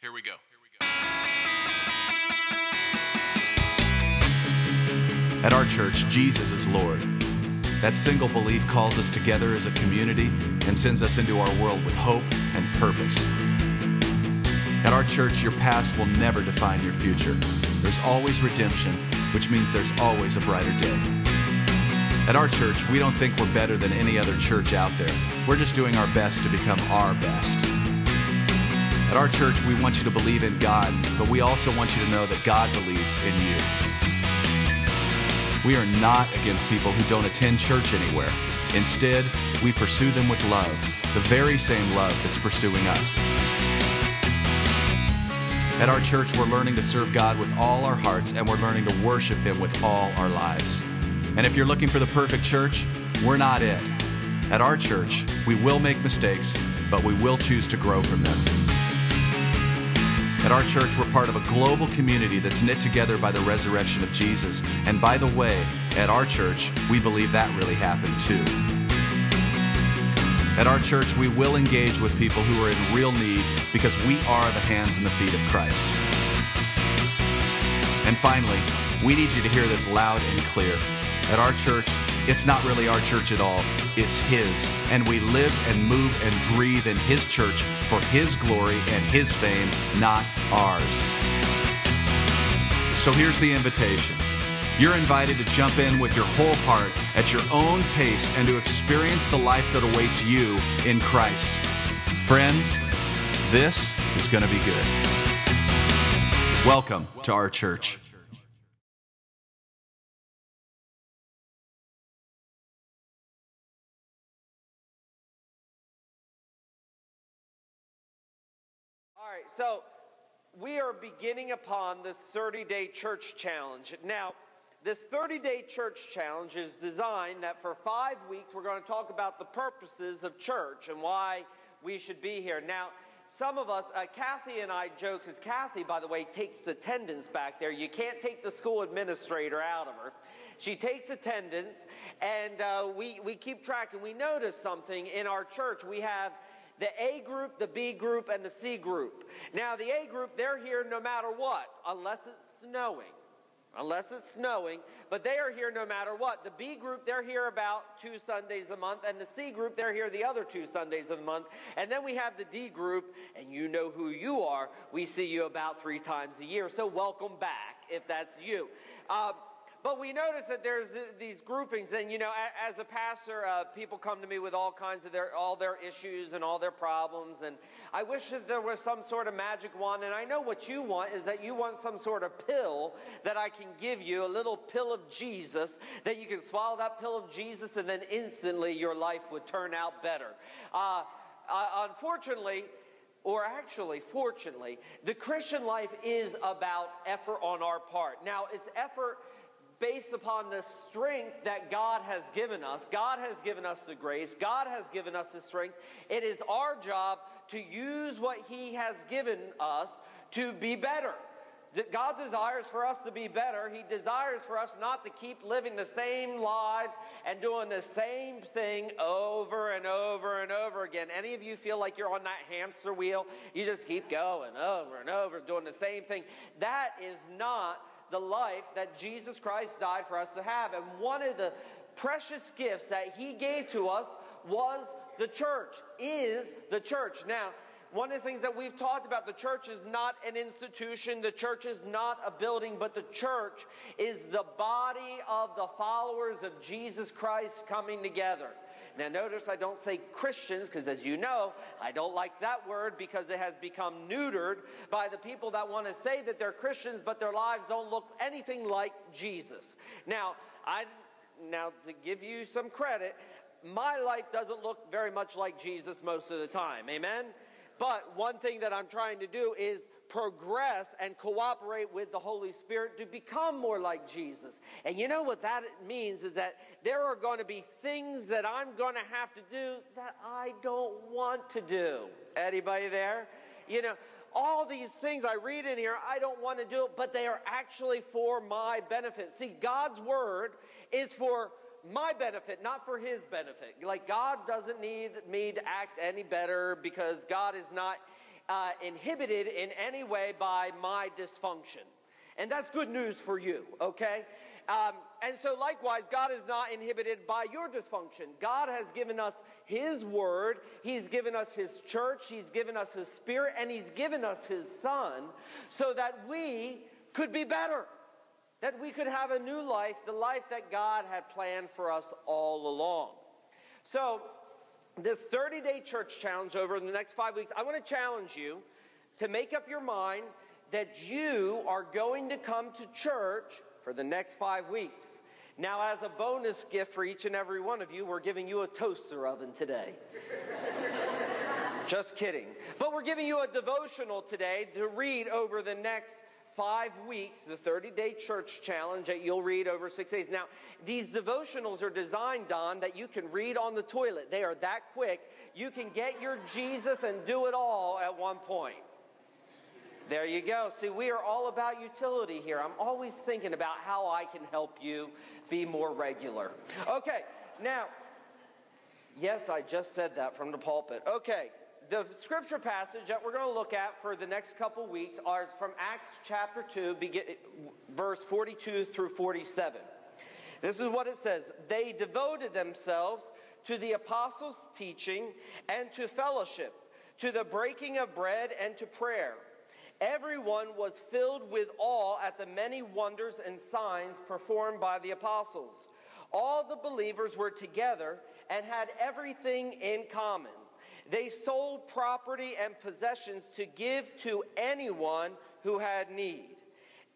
Here we go. At our church, Jesus is Lord. That single belief calls us together as a community and sends us into our world with hope and purpose. At our church, your past will never define your future. There's always redemption, which means there's always a brighter day. At our church, we don't think we're better than any other church out there. We're just doing our best to become our best. At our church, we want you to believe in God, but we also want you to know that God believes in you. We are not against people who don't attend church anywhere. Instead, we pursue them with love, the very same love that's pursuing us. At our church, we're learning to serve God with all our hearts and we're learning to worship Him with all our lives. And if you're looking for the perfect church, we're not it. At our church, we will make mistakes, but we will choose to grow from them. At our church, we're part of a global community that's knit together by the resurrection of Jesus. And by the way, at our church, we believe that really happened too. At our church, we will engage with people who are in real need because we are the hands and the feet of Christ. And finally, we need you to hear this loud and clear. At our church, it's not really our church at all, it's His. And we live and move and breathe in His church for His glory and His fame, not ours. So here's the invitation. You're invited to jump in with your whole heart at your own pace and to experience the life that awaits you in Christ. Friends, this is going to be good. Welcome to our church. So we are beginning upon this 30 day church challenge. Now, this 30 day church challenge is designed that for five weeks we're going to talk about the purposes of church and why we should be here. Now, some of us, uh, Kathy and I joke, because Kathy, by the way, takes attendance back there. You can't take the school administrator out of her. She takes attendance, and uh, we, we keep track, and we notice something in our church. We have the A group, the B group, and the C group. Now, the A group, they're here no matter what, unless it's snowing. Unless it's snowing, but they are here no matter what. The B group, they're here about two Sundays a month, and the C group, they're here the other two Sundays of the month. And then we have the D group, and you know who you are. We see you about three times a year, so welcome back if that's you. Uh, but we notice that there's uh, these groupings, and you know, as a pastor, uh, people come to me with all kinds of their all their issues and all their problems, and I wish that there was some sort of magic wand. And I know what you want is that you want some sort of pill that I can give you, a little pill of Jesus, that you can swallow that pill of Jesus, and then instantly your life would turn out better. Uh, uh unfortunately, or actually, fortunately, the Christian life is about effort on our part. Now, it's effort based upon the strength that God has given us. God has given us the grace, God has given us the strength. It is our job to use what He has given us to be better. God desires for us to be better. He desires for us not to keep living the same lives and doing the same thing over and over and over again. Any of you feel like you're on that hamster wheel? You just keep going over and over, doing the same thing. That is not the life that Jesus Christ died for us to have. And one of the precious gifts that he gave to us was the church, is the church. Now, one of the things that we've talked about the church is not an institution, the church is not a building, but the church is the body of the followers of Jesus Christ coming together. Now, notice I don't say Christians because, as you know, I don't like that word because it has become neutered by the people that want to say that they're Christians, but their lives don't look anything like Jesus. Now, I now to give you some credit, my life doesn't look very much like Jesus most of the time. Amen. But one thing that I'm trying to do is progress and cooperate with the Holy Spirit to become more like Jesus. And you know what that means is that there are going to be things that I'm going to have to do that I don't want to do. Anybody there? You know, all these things I read in here, I don't want to do it, but they are actually for my benefit. See, God's word is for my benefit, not for his benefit. Like, God doesn't need me to act any better because God is not uh, inhibited in any way by my dysfunction. And that's good news for you, okay? Um, and so, likewise, God is not inhibited by your dysfunction. God has given us His Word, He's given us His church, He's given us His Spirit, and He's given us His Son so that we could be better, that we could have a new life, the life that God had planned for us all along. So, this 30 day church challenge over the next five weeks, I want to challenge you to make up your mind that you are going to come to church for the next five weeks. Now, as a bonus gift for each and every one of you, we're giving you a toaster oven today. Just kidding. But we're giving you a devotional today to read over the next five weeks, the 30 day church challenge that you'll read over six days. Now, these devotionals are designed, Don, that you can read on the toilet. They are that quick. You can get your Jesus and do it all at one point. There you go. See, we are all about utility here. I'm always thinking about how I can help you be more regular. Okay, now, yes, I just said that from the pulpit. Okay, the scripture passage that we're going to look at for the next couple weeks are from Acts chapter 2, begin, verse 42 through 47. This is what it says They devoted themselves to the apostles' teaching and to fellowship, to the breaking of bread and to prayer. Everyone was filled with awe at the many wonders and signs performed by the apostles. All the believers were together and had everything in common. They sold property and possessions to give to anyone who had need.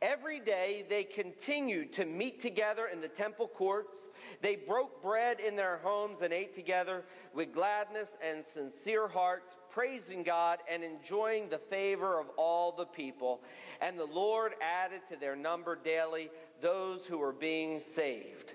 Every day they continued to meet together in the temple courts. They broke bread in their homes and ate together with gladness and sincere hearts, praising God and enjoying the favor of all the people. And the Lord added to their number daily those who were being saved.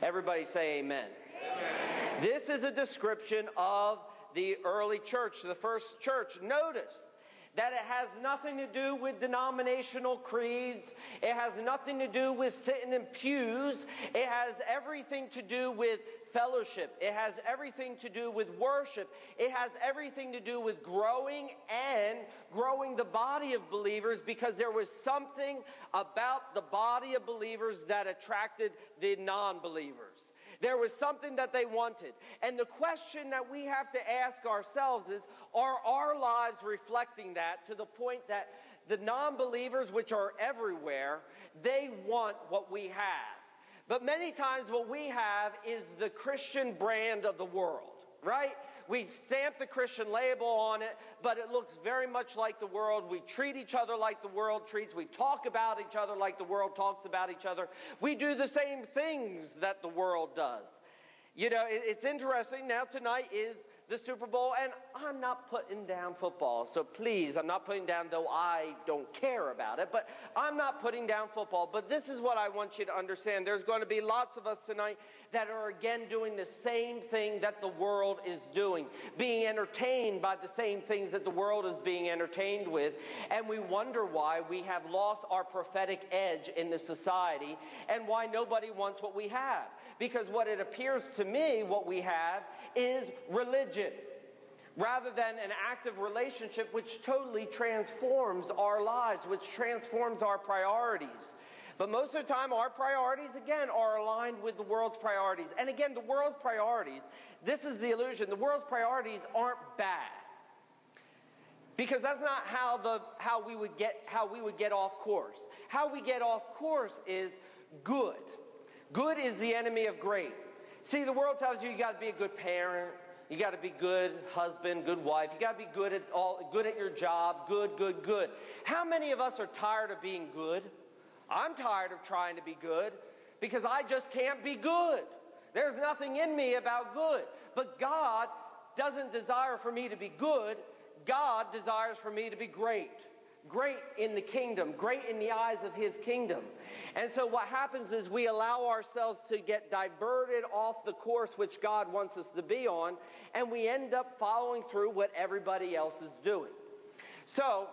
Everybody say amen. amen. This is a description of the early church, the first church. Notice that it has nothing to do with denominational creeds. It has nothing to do with sitting in pews. It has everything to do with fellowship. It has everything to do with worship. It has everything to do with growing and growing the body of believers because there was something about the body of believers that attracted the non believers. There was something that they wanted. And the question that we have to ask ourselves is are our lives reflecting that to the point that the non believers, which are everywhere, they want what we have? But many times, what we have is the Christian brand of the world, right? We stamp the Christian label on it, but it looks very much like the world. We treat each other like the world treats. We talk about each other like the world talks about each other. We do the same things that the world does. You know, it's interesting. Now, tonight is the Super Bowl, and I'm not putting down football. So please, I'm not putting down, though I don't care about it, but I'm not putting down football. But this is what I want you to understand. There's going to be lots of us tonight that are again doing the same thing that the world is doing, being entertained by the same things that the world is being entertained with. And we wonder why we have lost our prophetic edge in the society and why nobody wants what we have. Because what it appears to me, what we have is religion rather than an active relationship which totally transforms our lives, which transforms our priorities. But most of the time, our priorities, again, are aligned with the world's priorities. And again, the world's priorities, this is the illusion, the world's priorities aren't bad. Because that's not how, the, how, we would get, how we would get off course. How we get off course is good. Good is the enemy of great. See, the world tells you you got to be a good parent, you got to be good husband, good wife, you got to be good at all, good at your job, good, good, good. How many of us are tired of being good? I'm tired of trying to be good because I just can't be good. There's nothing in me about good. But God doesn't desire for me to be good. God desires for me to be great great in the kingdom, great in the eyes of his kingdom. And so what happens is we allow ourselves to get diverted off the course which God wants us to be on, and we end up following through what everybody else is doing. So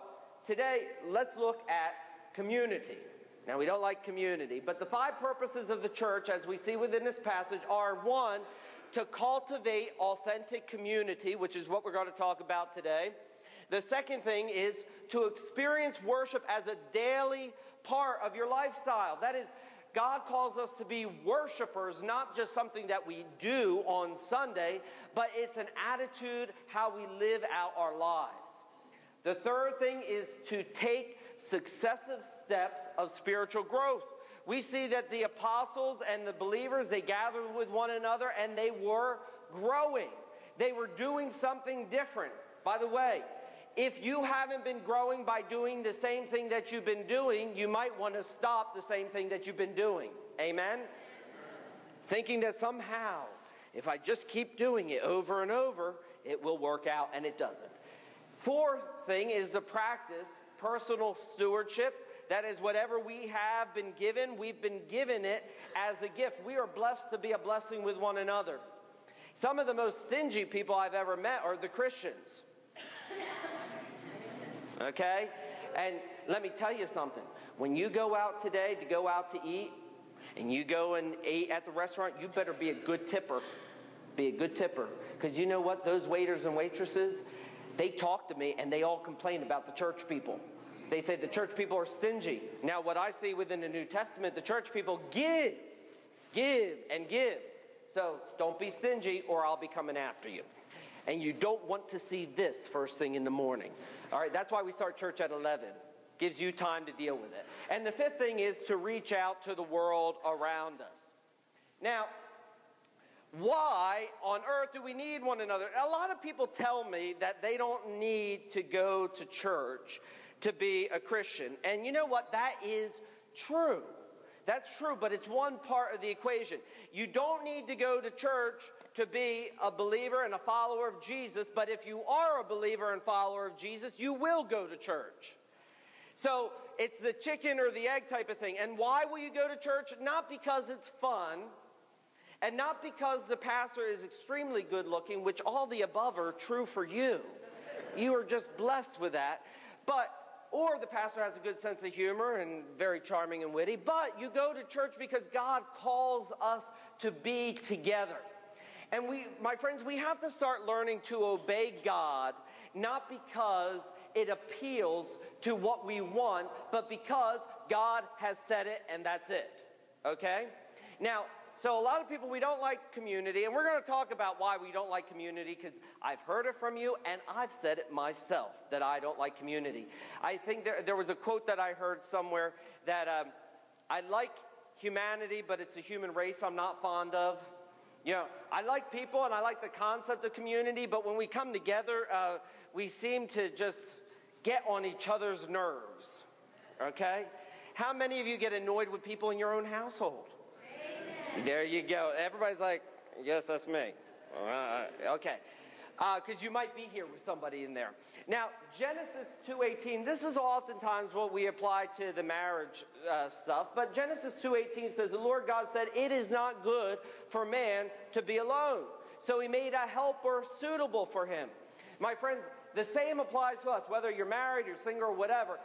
today, let's look at community. Now, we don't like community, but the five purposes of the church, as we see within this passage, are one, to cultivate authentic community, which is what we're going to talk about today. The second thing is to experience worship as a daily part of your lifestyle. That is, God calls us to be worshipers, not just something that we do on Sunday, but it's an attitude how we live out our lives. The third thing is to take successive steps of spiritual growth. We see that the apostles and the believers, they gathered with one another and they were growing. They were doing something different. By the way, if you haven't been growing by doing the same thing that you've been doing, you might want to stop the same thing that you've been doing. Amen? Thinking that somehow, if I just keep doing it over and over, it will work out, and it doesn't. Fourth thing is the practice personal stewardship. That is, whatever we have been given, we've been given it as a gift. We are blessed to be a blessing with one another. Some of the most stingy people I've ever met are the Christians. Okay? And let me tell you something. When you go out today to go out to eat, and you go and eat at the restaurant, you better be a good tipper. Be a good tipper. Because you know what? Those waiters and waitresses, they talk to me and they all complain about the church people. They say the church people are stingy. Now, what I see within the New Testament, the church people give, give, and give. So don't be stingy or I'll be coming after you. And you don't want to see this first thing in the morning. All right, that's why we start church at 11. Gives you time to deal with it. And the fifth thing is to reach out to the world around us. Now, why on earth do we need one another? A lot of people tell me that they don't need to go to church to be a Christian. And you know what? That is true. That's true, but it's one part of the equation. You don't need to go to church to be a believer and a follower of Jesus, but if you are a believer and follower of Jesus, you will go to church. So it's the chicken or the egg type of thing. And why will you go to church? Not because it's fun, and not because the pastor is extremely good looking, which all the above are true for you. You are just blessed with that. But or the pastor has a good sense of humor and very charming and witty, but you go to church because God calls us to be together. And we, my friends, we have to start learning to obey God, not because it appeals to what we want, but because God has said it and that's it. Okay? Now, so a lot of people, we don't like community, and we're going to talk about why we don't like community because I've heard it from you and I've said it myself that I don't like community. I think there, there was a quote that I heard somewhere that um, I like humanity, but it's a human race I'm not fond of. You know, I like people and I like the concept of community, but when we come together, uh, we seem to just get on each other's nerves. Okay? How many of you get annoyed with people in your own household? Amen. There you go. Everybody's like, yes, that's me. Uh, okay because uh, you might be here with somebody in there. Now, Genesis 2.18, this is oftentimes what we apply to the marriage uh, stuff, but Genesis 2.18 says, the Lord God said, it is not good for man to be alone. So he made a helper suitable for him. My friends, the same applies to us, whether you're married, you're single, or whatever.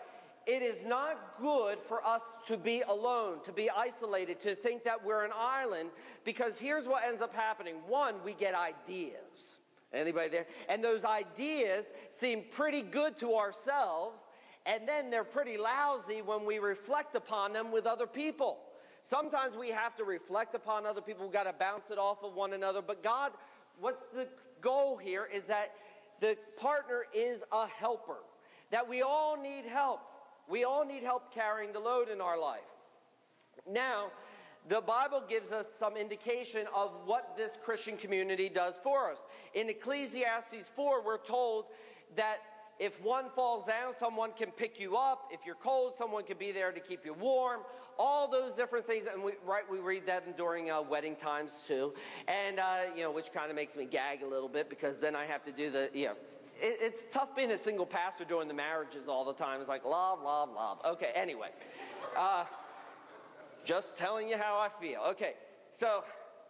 It is not good for us to be alone, to be isolated, to think that we're an island, because here's what ends up happening. One, we get ideas. Anybody there? And those ideas seem pretty good to ourselves, and then they're pretty lousy when we reflect upon them with other people. Sometimes we have to reflect upon other people. We've got to bounce it off of one another. But God, what's the goal here is that the partner is a helper, that we all need help. We all need help carrying the load in our life. Now, the Bible gives us some indication of what this Christian community does for us. In Ecclesiastes 4, we're told that if one falls down, someone can pick you up. If you're cold, someone can be there to keep you warm. All those different things, and we, right, we read that during uh, wedding times too, and uh, you know, which kind of makes me gag a little bit because then I have to do the, you know, it, it's tough being a single pastor doing the marriages all the time. It's like love, love, love. Okay, anyway. Uh, just telling you how I feel. Okay, so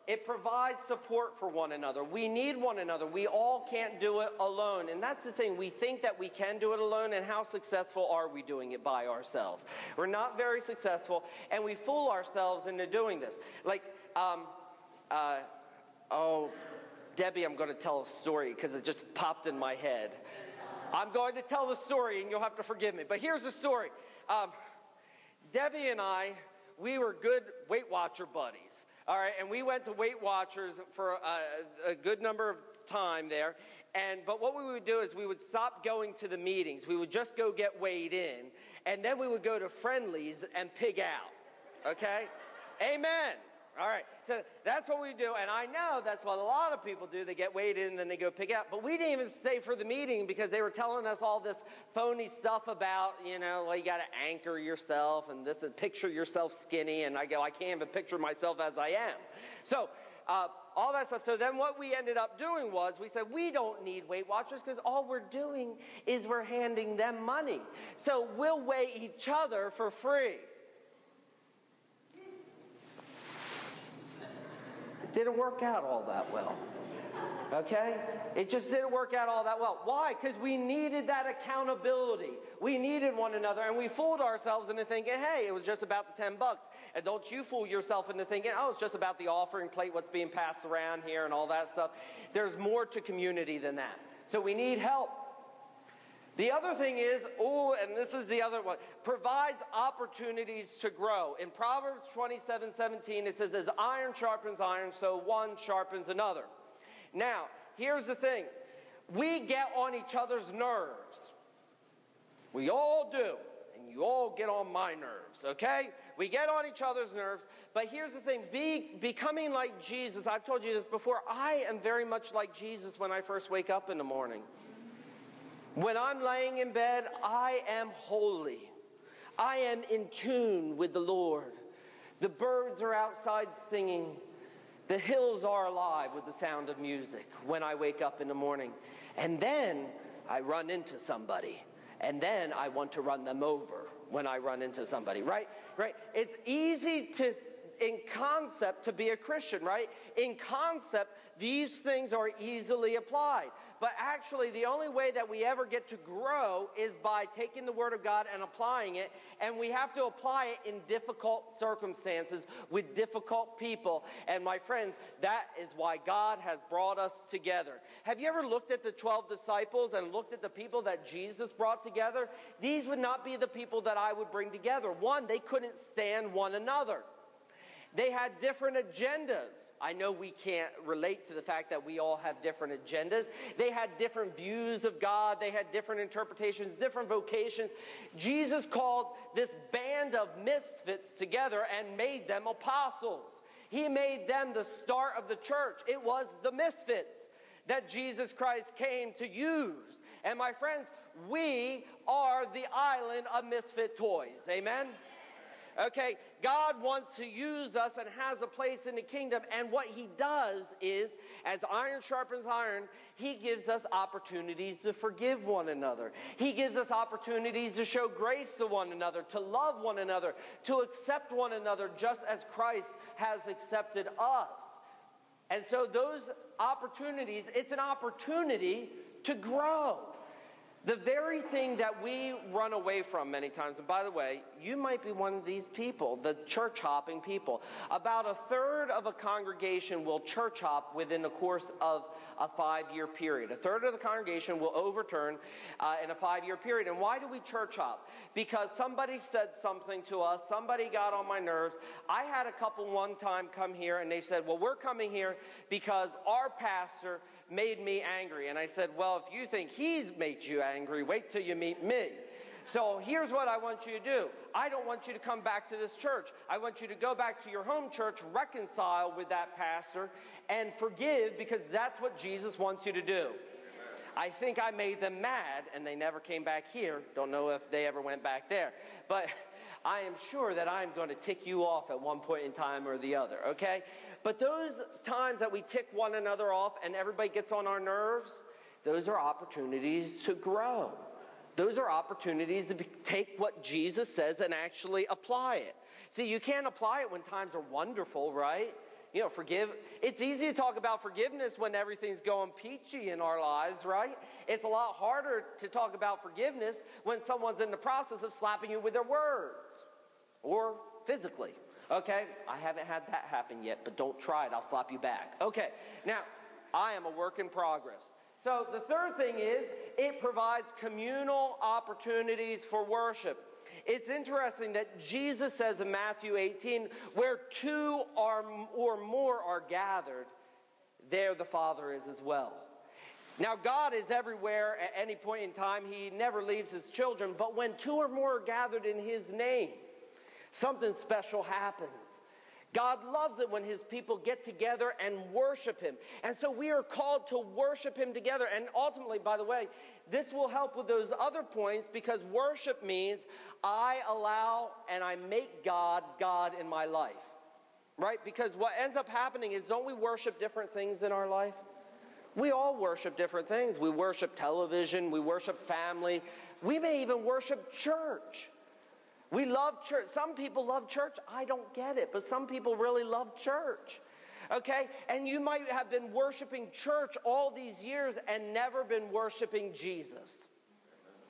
it provides support for one another. We need one another. We all can't do it alone. And that's the thing. We think that we can do it alone, and how successful are we doing it by ourselves? We're not very successful, and we fool ourselves into doing this. Like, um, uh, oh, Debbie, I'm going to tell a story because it just popped in my head. I'm going to tell the story, and you'll have to forgive me. But here's the story. Um, Debbie and I, we were good Weight Watcher buddies. All right, and we went to Weight Watchers for a, a good number of time there. And but what we would do is we would stop going to the meetings. We would just go get weighed in, and then we would go to Friendly's and pig out. Okay? Amen. All right. So that's what we do. And I know that's what a lot of people do. They get weighed in and then they go pick up. But we didn't even stay for the meeting because they were telling us all this phony stuff about, you know, well, you got to anchor yourself and this and picture yourself skinny. And I go, I can't even picture myself as I am. So, uh, all that stuff. So then what we ended up doing was we said, we don't need Weight Watchers because all we're doing is we're handing them money. So we'll weigh each other for free. Didn't work out all that well. Okay? It just didn't work out all that well. Why? Because we needed that accountability. We needed one another, and we fooled ourselves into thinking, hey, it was just about the 10 bucks. And don't you fool yourself into thinking, oh, it's just about the offering plate, what's being passed around here, and all that stuff. There's more to community than that. So we need help. The other thing is, oh, and this is the other one, provides opportunities to grow. In Proverbs 27 17, it says, As iron sharpens iron, so one sharpens another. Now, here's the thing we get on each other's nerves. We all do. And you all get on my nerves, okay? We get on each other's nerves. But here's the thing be, becoming like Jesus, I've told you this before, I am very much like Jesus when I first wake up in the morning. When I'm laying in bed, I am holy. I am in tune with the Lord. The birds are outside singing. The hills are alive with the sound of music when I wake up in the morning. And then I run into somebody. And then I want to run them over when I run into somebody, right? Right? It's easy to in concept to be a Christian, right? In concept, these things are easily applied. But actually, the only way that we ever get to grow is by taking the Word of God and applying it. And we have to apply it in difficult circumstances with difficult people. And my friends, that is why God has brought us together. Have you ever looked at the 12 disciples and looked at the people that Jesus brought together? These would not be the people that I would bring together. One, they couldn't stand one another. They had different agendas. I know we can't relate to the fact that we all have different agendas. They had different views of God, they had different interpretations, different vocations. Jesus called this band of misfits together and made them apostles. He made them the start of the church. It was the misfits that Jesus Christ came to use. And my friends, we are the island of misfit toys. Amen? Okay, God wants to use us and has a place in the kingdom. And what He does is, as iron sharpens iron, He gives us opportunities to forgive one another. He gives us opportunities to show grace to one another, to love one another, to accept one another just as Christ has accepted us. And so, those opportunities, it's an opportunity to grow. The very thing that we run away from many times, and by the way, you might be one of these people, the church hopping people. About a third of a congregation will church hop within the course of a five year period. A third of the congregation will overturn uh, in a five year period. And why do we church hop? Because somebody said something to us, somebody got on my nerves. I had a couple one time come here and they said, Well, we're coming here because our pastor made me angry. And I said, Well, if you think he's made you angry, wait till you meet me. So here's what I want you to do. I don't want you to come back to this church. I want you to go back to your home church, reconcile with that pastor, and forgive because that's what Jesus wants you to do. I think I made them mad and they never came back here. Don't know if they ever went back there. But I am sure that I'm going to tick you off at one point in time or the other, okay? But those times that we tick one another off and everybody gets on our nerves, those are opportunities to grow. Those are opportunities to be, take what Jesus says and actually apply it. See, you can't apply it when times are wonderful, right? You know, forgive. It's easy to talk about forgiveness when everything's going peachy in our lives, right? It's a lot harder to talk about forgiveness when someone's in the process of slapping you with their words or physically. Okay, I haven't had that happen yet, but don't try it. I'll slap you back. Okay, now, I am a work in progress. So the third thing is it provides communal opportunities for worship. It's interesting that Jesus says in Matthew 18, where two are, or more are gathered, there the Father is as well. Now, God is everywhere at any point in time. He never leaves his children. But when two or more are gathered in his name, something special happens. God loves it when his people get together and worship him. And so we are called to worship him together. And ultimately, by the way, this will help with those other points because worship means I allow and I make God God in my life. Right? Because what ends up happening is don't we worship different things in our life? We all worship different things. We worship television, we worship family, we may even worship church. We love church. Some people love church. I don't get it, but some people really love church. Okay? And you might have been worshiping church all these years and never been worshiping Jesus.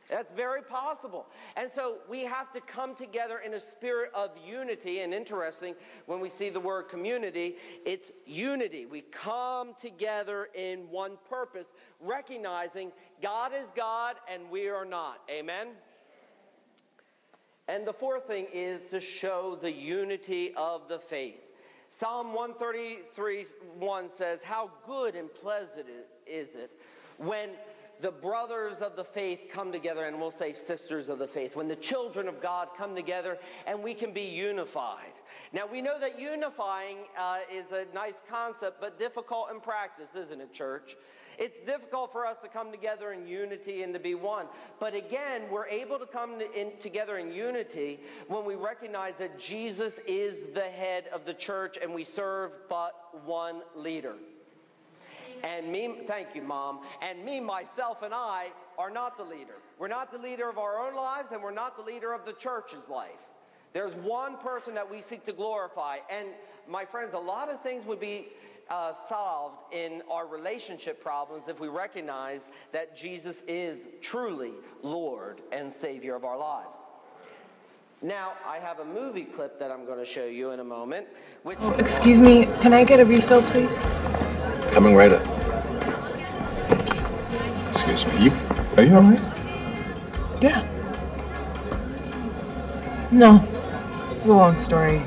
That's very possible. And so we have to come together in a spirit of unity. And interesting, when we see the word community, it's unity. We come together in one purpose, recognizing God is God and we are not. Amen? And the fourth thing is to show the unity of the faith. Psalm 133 1 says, How good and pleasant is it when the brothers of the faith come together, and we'll say sisters of the faith, when the children of God come together and we can be unified. Now, we know that unifying uh, is a nice concept, but difficult in practice, isn't it, church? It's difficult for us to come together in unity and to be one. But again, we're able to come in, together in unity when we recognize that Jesus is the head of the church and we serve but one leader. And me, thank you, Mom. And me, myself, and I are not the leader. We're not the leader of our own lives, and we're not the leader of the church's life. There's one person that we seek to glorify. And my friends, a lot of things would be uh, solved in our relationship problems if we recognize that Jesus is truly Lord and Savior of our lives. Now, I have a movie clip that I'm going to show you in a moment. Which oh, excuse me, can I get a refill, please? Coming right up. Excuse me, you, are you alright? Yeah. No, it's a long story.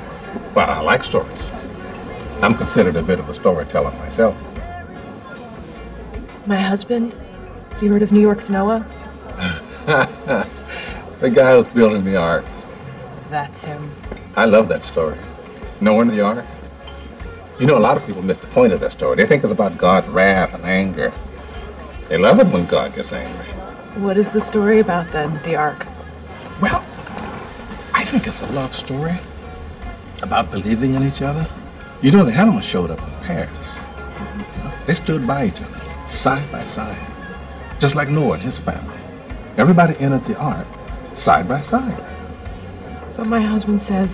Well, I like stories. I'm considered a bit of a storyteller myself. My husband? Have you heard of New York's Noah? the guy who's building the ark. That's him. I love that story. Noah in the ark. You know, a lot of people miss the point of that story. They think it's about God's wrath and anger. They love it when God gets angry. What is the story about then, the ark? Well, I think it's a love story about believing in each other you know, the animals showed up in pairs. They stood by each other, side by side, just like Noah and his family. Everybody entered the ark side by side. But my husband says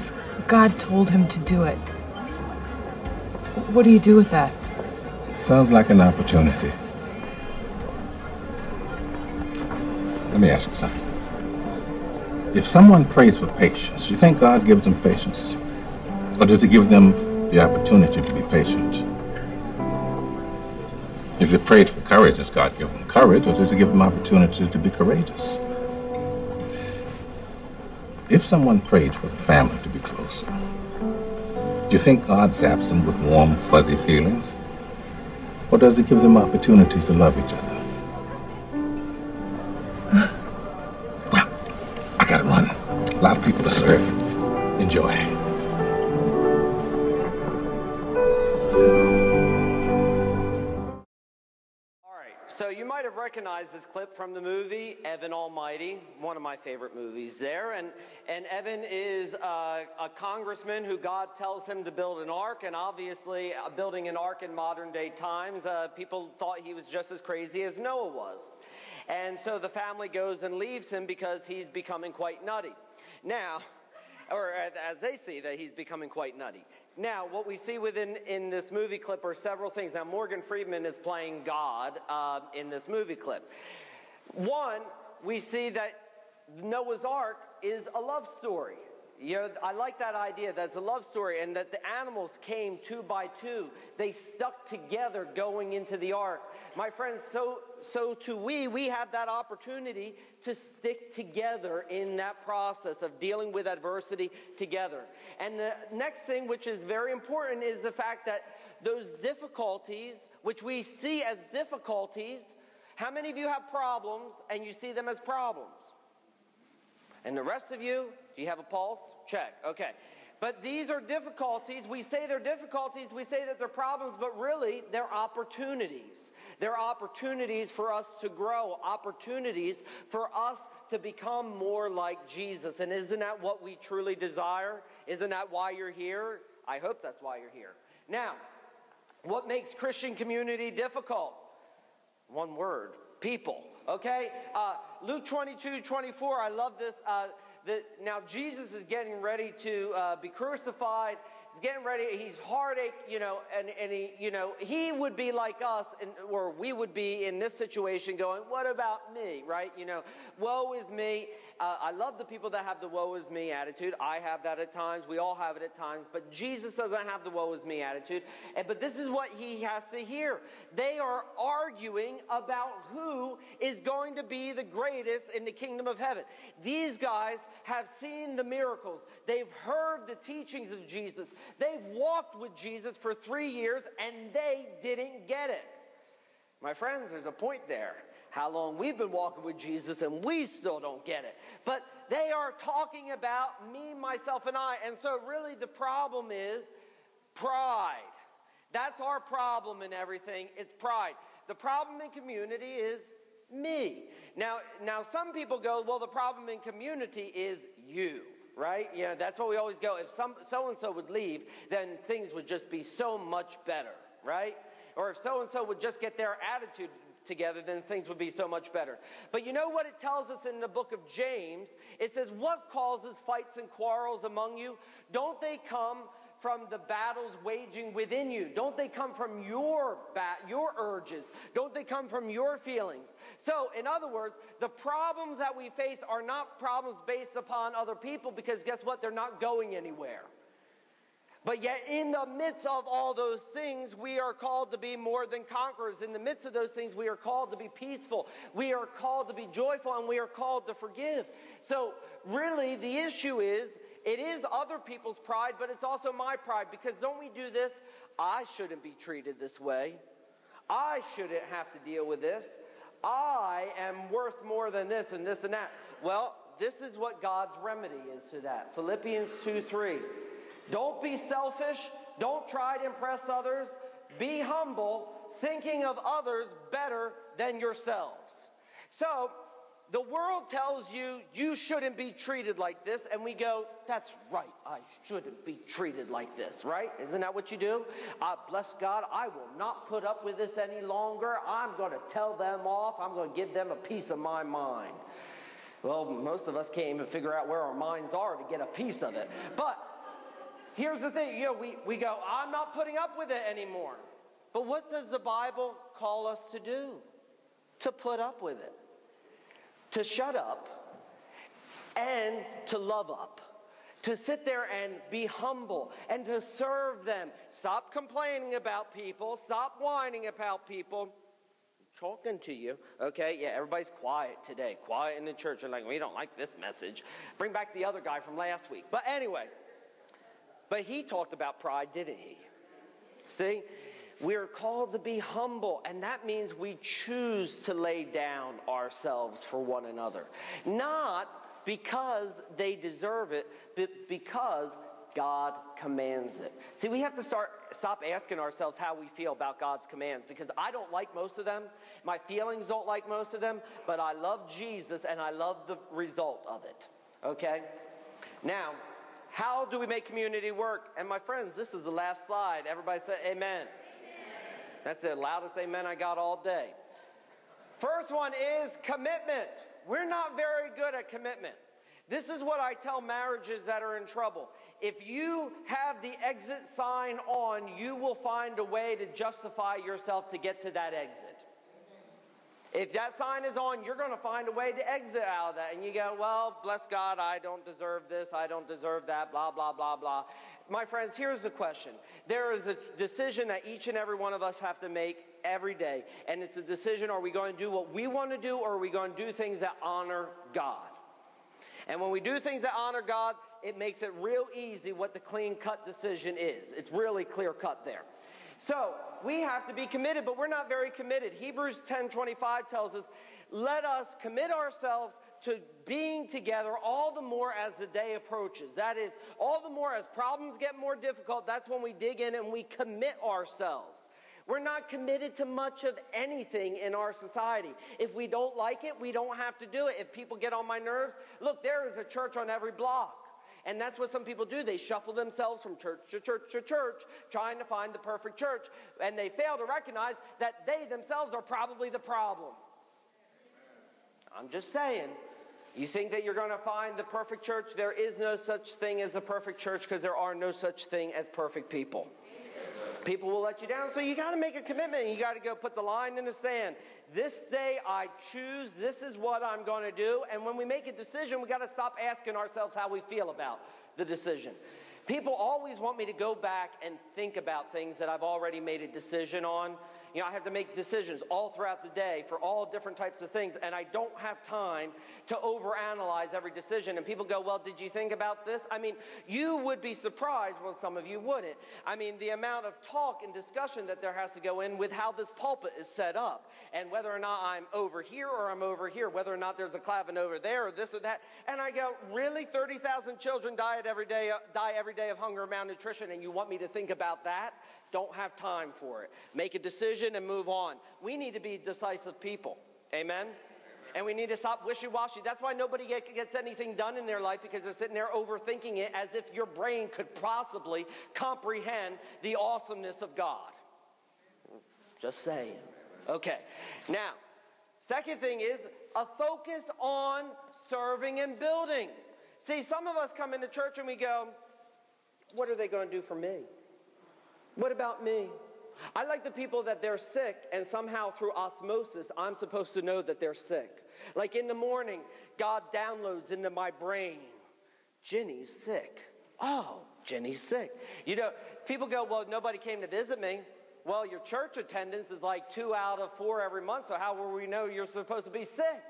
God told him to do it. What do you do with that? Sounds like an opportunity. Let me ask you something. If someone prays for patience, you think God gives them patience? Or does he give them the opportunity to be patient. If they prayed for courage, does God give them courage, or does He give them opportunities to be courageous? If someone prayed for the family to be closer, do you think God zaps them with warm, fuzzy feelings? Or does He give them opportunities to love each other? Well, I gotta run. A lot of people to serve. Enjoy. Have recognized this clip from the movie Evan Almighty, one of my favorite movies there. And, and Evan is uh, a congressman who God tells him to build an ark. And obviously, uh, building an ark in modern day times, uh, people thought he was just as crazy as Noah was. And so the family goes and leaves him because he's becoming quite nutty. Now, or as they see that he's becoming quite nutty. Now, what we see within in this movie clip are several things. Now, Morgan Freeman is playing God uh, in this movie clip. One, we see that Noah's Ark is a love story. You know, I like that idea. That's a love story, and that the animals came two by two. They stuck together going into the ark. My friends, so so too we, we have that opportunity to stick together in that process of dealing with adversity together. And the next thing, which is very important, is the fact that those difficulties, which we see as difficulties, how many of you have problems and you see them as problems? And the rest of you, do you have a pulse? Check. Okay. But these are difficulties. We say they're difficulties, we say that they're problems, but really they're opportunities. They're opportunities for us to grow, opportunities for us to become more like Jesus. And isn't that what we truly desire? Isn't that why you're here? I hope that's why you're here. Now, what makes Christian community difficult? One word people. Okay? Uh, Luke 22 24, I love this. Uh, that now Jesus is getting ready to uh, be crucified. He's getting ready. He's heartache, you know, and, and he, you know, he would be like us, and, or we would be in this situation going, what about me, right? You know, woe is me. Uh, I love the people that have the woe is me attitude. I have that at times. We all have it at times. But Jesus doesn't have the woe is me attitude. And, but this is what he has to hear. They are arguing about who is going to be the greatest in the kingdom of heaven. These guys have seen the miracles. They've heard the teachings of Jesus. They've walked with Jesus for three years and they didn't get it. My friends, there's a point there how long we've been walking with Jesus and we still don't get it. But they are talking about me, myself, and I. And so, really, the problem is pride. That's our problem in everything. It's pride. The problem in community is me. Now, now some people go, well, the problem in community is you, right? You know, that's what we always go. If some so and so would leave, then things would just be so much better, right? Or if so and so would just get their attitude together, then things would be so much better. But you know what it tells us in the book of James? It says, What causes fights and quarrels among you? Don't they come from the battles waging within you? Don't they come from your bat, your urges? Don't they come from your feelings? So, in other words, the problems that we face are not problems based upon other people because guess what? They're not going anywhere. But yet, in the midst of all those things, we are called to be more than conquerors. In the midst of those things, we are called to be peaceful. We are called to be joyful, and we are called to forgive. So, really, the issue is it is other people's pride, but it's also my pride because don't we do this? I shouldn't be treated this way. I shouldn't have to deal with this. I am worth more than this and this and that. Well, this is what God's remedy is to that. Philippians 2 3. Don't be selfish. Don't try to impress others. Be humble, thinking of others better than yourselves. So, the world tells you you shouldn't be treated like this, and we go, that's right, I shouldn't be treated like this, right? Isn't that what you do? Uh, bless God, I will not put up with this any longer. I'm going to tell them off, I'm going to give them a piece of my mind. Well, most of us can't even figure out where our minds are to get a piece of it. But here's the thing you know, we, we go, I'm not putting up with it anymore. But what does the Bible call us to do? To put up with it, to shut up, and to love up. To sit there and be humble and to serve them. Stop complaining about people. Stop whining about people talking to you. Okay, yeah, everybody's quiet today. Quiet in the church. And like, we don't like this message. Bring back the other guy from last week. But anyway, but he talked about pride, didn't he? See? We're called to be humble, and that means we choose to lay down ourselves for one another. Not because they deserve it, but because God commands it. See, we have to start stop asking ourselves how we feel about God's commands because I don't like most of them. My feelings don't like most of them, but I love Jesus and I love the result of it. Okay? Now, how do we make community work? And my friends, this is the last slide. Everybody say amen. amen. That's the loudest amen I got all day. First one is commitment. We're not very good at commitment. This is what I tell marriages that are in trouble. If you have the exit sign on, you will find a way to justify yourself to get to that exit. If that sign is on, you're going to find a way to exit out of that. And you go, well, bless God, I don't deserve this, I don't deserve that, blah, blah, blah, blah. my friends, here's the question. There is a decision that each and every one of us have to make every day. And it's a decision are we going to do what we want to do or are we going to do things that honor God? And when we do things that honor God, it makes it real easy what the clean cut decision is. It's really clear cut there. So we have to be committed, but we're not very committed. Hebrews 10 25 tells us, let us commit ourselves to being together all the more as the day approaches. That is, all the more as problems get more difficult, that's when we dig in and we commit ourselves. We're not committed to much of anything in our society. If we don't like it, we don't have to do it. If people get on my nerves, look, there is a church on every block. And that's what some people do. They shuffle themselves from church to church to church, trying to find the perfect church. And they fail to recognize that they themselves are probably the problem. I'm just saying. You think that you're going to find the perfect church? There is no such thing as the perfect church because there are no such thing as perfect people. People will let you down, so you got to make a commitment. You got to go put the line in the sand. This day I choose, this is what I'm going to do. And when we make a decision, we got to stop asking ourselves how we feel about the decision. People always want me to go back and think about things that I've already made a decision on. You know, I have to make decisions all throughout the day for all different types of things, and I don't have time to overanalyze every decision. And people go, Well, did you think about this? I mean, you would be surprised, well, some of you wouldn't. I mean, the amount of talk and discussion that there has to go in with how this pulpit is set up, and whether or not I'm over here or I'm over here, whether or not there's a clavin over there or this or that. And I go, Really? 30,000 children die every day, die every day of hunger and malnutrition, and you want me to think about that? Don't have time for it. Make a decision and move on. We need to be decisive people. Amen? And we need to stop wishy washy. That's why nobody gets anything done in their life because they're sitting there overthinking it as if your brain could possibly comprehend the awesomeness of God. Just saying. Okay. Now, second thing is a focus on serving and building. See, some of us come into church and we go, What are they going to do for me? What about me? I like the people that they're sick, and somehow through osmosis, I'm supposed to know that they're sick. Like in the morning, God downloads into my brain, Jenny's sick. Oh, Jenny's sick. You know, people go, Well, nobody came to visit me. Well, your church attendance is like two out of four every month, so how will we know you're supposed to be sick?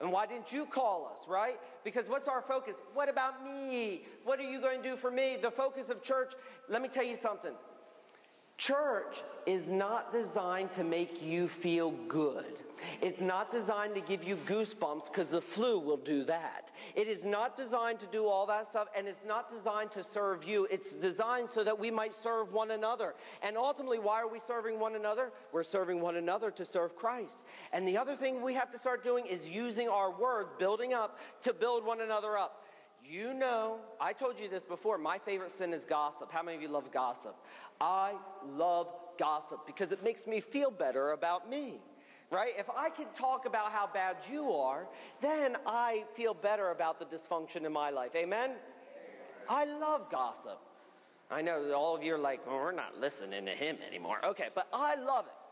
And why didn't you call us, right? Because what's our focus? What about me? What are you going to do for me? The focus of church, let me tell you something. Church is not designed to make you feel good. It's not designed to give you goosebumps because the flu will do that. It is not designed to do all that stuff, and it's not designed to serve you. It's designed so that we might serve one another. And ultimately, why are we serving one another? We're serving one another to serve Christ. And the other thing we have to start doing is using our words, building up, to build one another up. You know, I told you this before, my favorite sin is gossip. How many of you love gossip? I love gossip because it makes me feel better about me. Right? If I can talk about how bad you are, then I feel better about the dysfunction in my life. Amen? I love gossip. I know all of you are like, well, we're not listening to him anymore. Okay, but I love it.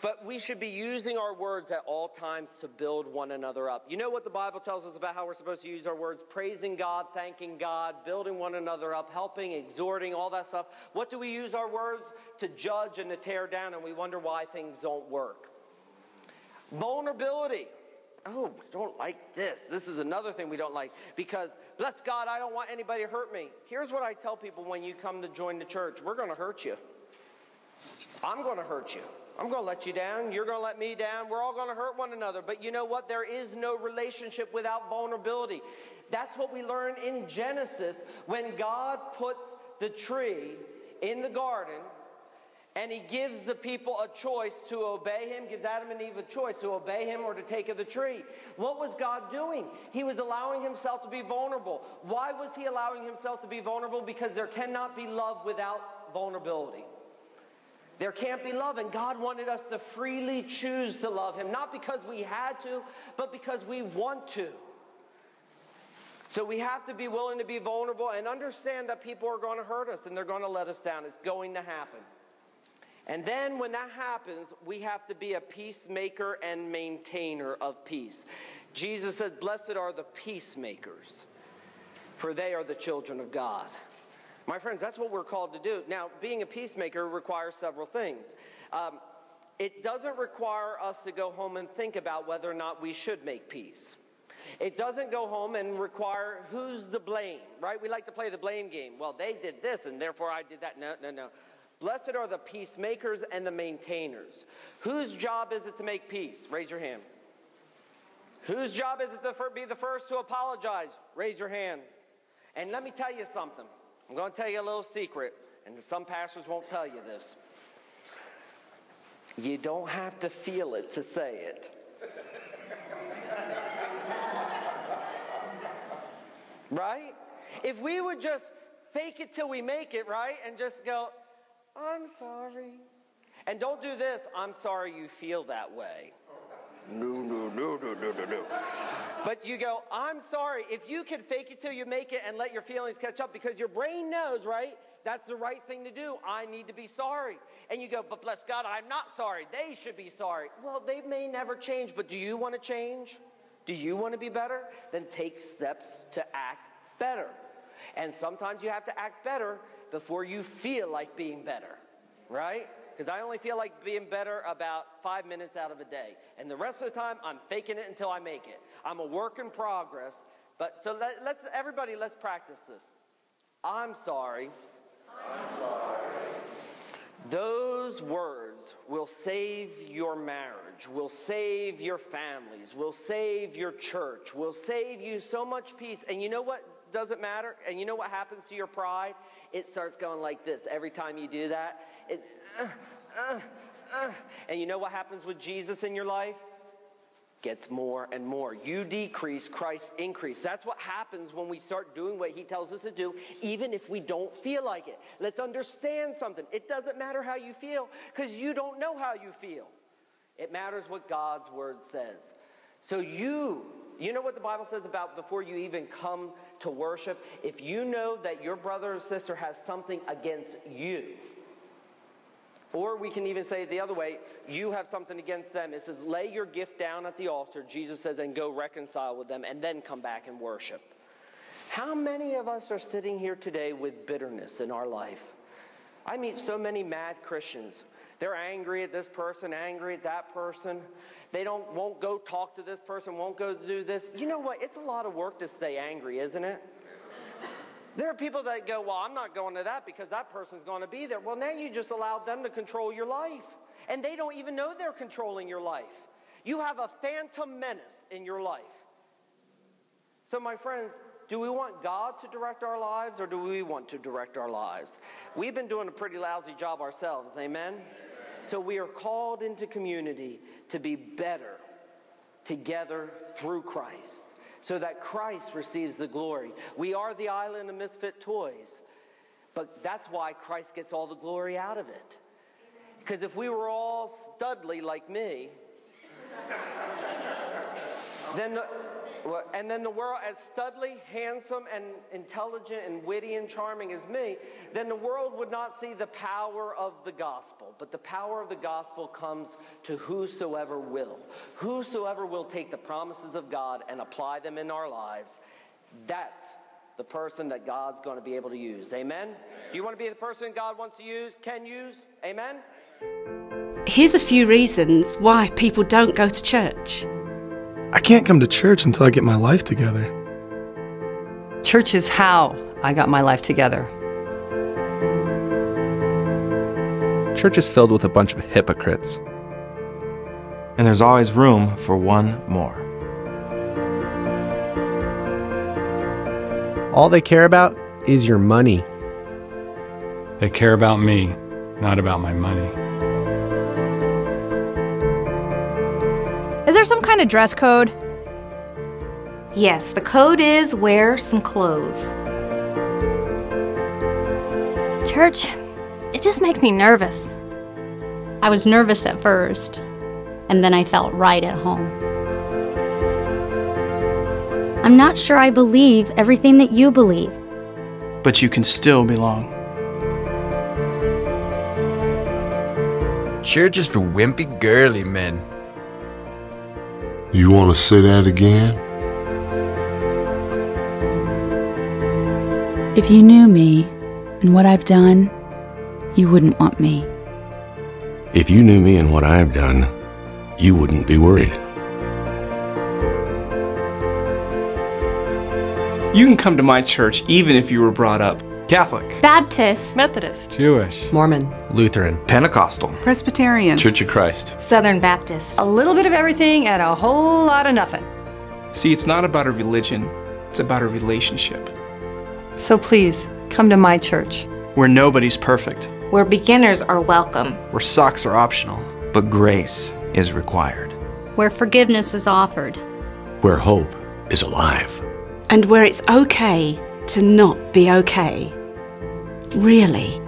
But we should be using our words at all times to build one another up. You know what the Bible tells us about how we're supposed to use our words? Praising God, thanking God, building one another up, helping, exhorting, all that stuff. What do we use our words? To judge and to tear down, and we wonder why things don't work. Vulnerability. Oh, we don't like this. This is another thing we don't like because, bless God, I don't want anybody to hurt me. Here's what I tell people when you come to join the church we're going to hurt you. I'm going to hurt you. I'm going to let you down. You're going to let me down. We're all going to hurt one another. But you know what? There is no relationship without vulnerability. That's what we learn in Genesis when God puts the tree in the garden and he gives the people a choice to obey him, gives Adam and Eve a choice to obey him or to take of the tree. What was God doing? He was allowing himself to be vulnerable. Why was he allowing himself to be vulnerable? Because there cannot be love without vulnerability. There can't be love, and God wanted us to freely choose to love Him, not because we had to, but because we want to. So we have to be willing to be vulnerable and understand that people are going to hurt us and they're going to let us down. It's going to happen. And then when that happens, we have to be a peacemaker and maintainer of peace. Jesus said, Blessed are the peacemakers. for they are the children of God. My friends, that's what we're called to do. Now, being a peacemaker requires several things. Um, it doesn't require us to go home and think about whether or not we should make peace. It doesn't go home and require who's the blame, right? We like to play the blame game. Well, they did this and therefore I did that. No, no, no. Blessed are the peacemakers and the maintainers. Whose job is it to make peace? Raise your hand. Whose job is it to be the first to apologize? Raise your hand. And let me tell you something. I'm going to tell you a little secret, and some pastors won't tell you this. You don't have to feel it to say it. right? If we would just fake it till we make it, right? And just go, I'm sorry. And don't do this, I'm sorry you feel that way. No, no, no, no, no, no, no. But you go, I'm sorry. If you can fake it till you make it and let your feelings catch up because your brain knows, right? That's the right thing to do. I need to be sorry. And you go, but bless God, I'm not sorry. They should be sorry. Well, they may never change, but do you want to change? Do you want to be better? Then take steps to act better. And sometimes you have to act better before you feel like being better, right? because I only feel like being better about five minutes out of a day. And the rest of the time, I'm faking it until I make it. I'm a work in progress. But so let, us everybody, let's practice this. I'm sorry. I'm sorry. Those words will save your marriage, will save your families, will save your church, will save you so much peace. And you know what doesn't matter? And you know what happens to your pride? It starts going like this every time you do that it, uh, uh, uh. And you know what happens with Jesus in your life? Gets more and more. You decrease, Christ increase. That's what happens when we start doing what he tells us to do, even if we don't feel like it. Let's understand something. It doesn't matter how you feel because you don't know how you feel. It matters what God's word says. So you, you know what the Bible says about before you even come to worship? If you know that your brother or sister has something against you, or we can even say it the other way you have something against them. It says, lay your gift down at the altar, Jesus says, and go reconcile with them, and then come back and worship. How many of us are sitting here today with bitterness in our life? I meet so many mad Christians. They're angry at this person, angry at that person. They don't won't go talk to this person, won't go do this. You know what? It's a lot of work to stay angry, isn't it? There are people that go, Well, I'm not going to that because that person's going to be there. Well, now you just allowed them to control your life. And they don't even know they're controlling your life. You have a phantom menace in your life. So, my friends, do we want God to direct our lives or do we want to direct our lives? We've been doing a pretty lousy job ourselves, amen? amen? So, we are called into community to be better together through Christ so that Christ receives the glory. We are the island of misfit toys, but that's why Christ gets all the glory out of it. Because if we were all studly like me, then and then the world, as studly, handsome, and intelligent, and witty, and charming as me, then the world would not see the power of the gospel. But the power of the gospel comes to whosoever will. Whosoever will take the promises of God and apply them in our lives, that's the person that God's going to be able to use. Amen? Do you want to be the person God wants to use, can use? Amen? Here's a few reasons why people don't go to church. I can't come to church until I get my life together. Church is how I got my life together. Church is filled with a bunch of hypocrites. And there's always room for one more. All they care about is your money. They care about me, not about my money. Is there some kind of dress code? Yes, the code is wear some clothes. Church, it just makes me nervous. I was nervous at first, and then I felt right at home. I'm not sure I believe everything that you believe. But you can still belong. Church is for wimpy girly men. You want to say that again? If you knew me and what I've done, you wouldn't want me. If you knew me and what I've done, you wouldn't be worried. You can come to my church even if you were brought up Catholic, Baptist, Methodist, Jewish, Mormon, Lutheran, Pentecostal, Presbyterian, Church of Christ, Southern Baptist. A little bit of everything and a whole lot of nothing. See, it's not about a religion, it's about a relationship. So please, come to my church. Where nobody's perfect. Where beginners are welcome. Where socks are optional, but grace is required. Where forgiveness is offered. Where hope is alive. And where it's okay to not be okay. Really.